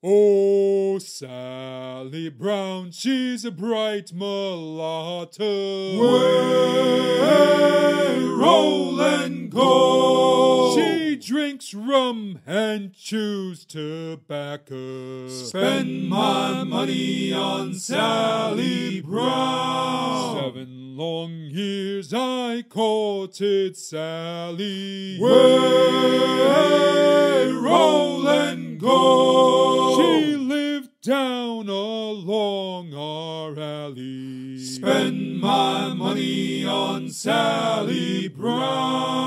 Oh, Sally Brown, she's a bright mulatto. Way roll and go. She drinks rum and chews tobacco. Spend my money on Sally Brown. Seven long years I courted Sally. Way roll and go. Down along our alley. Spend my money on Sally Brown.